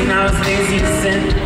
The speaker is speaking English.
and I it's lazy to sin.